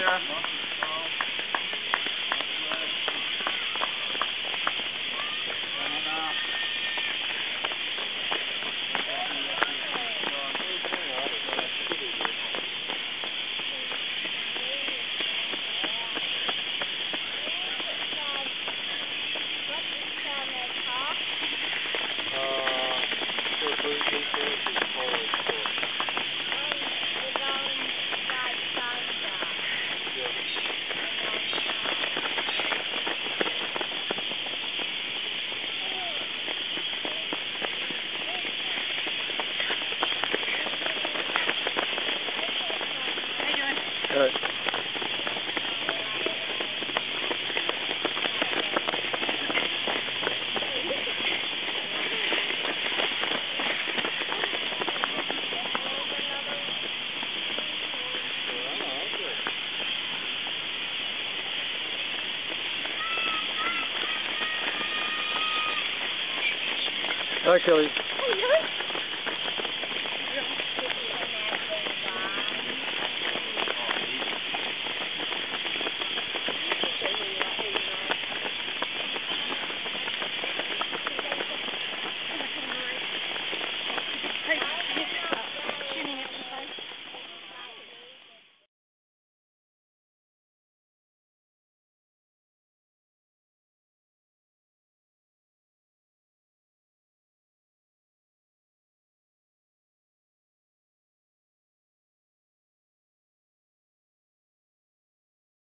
Obrigado. neighborhood. Hi, Kelly. Oh, really?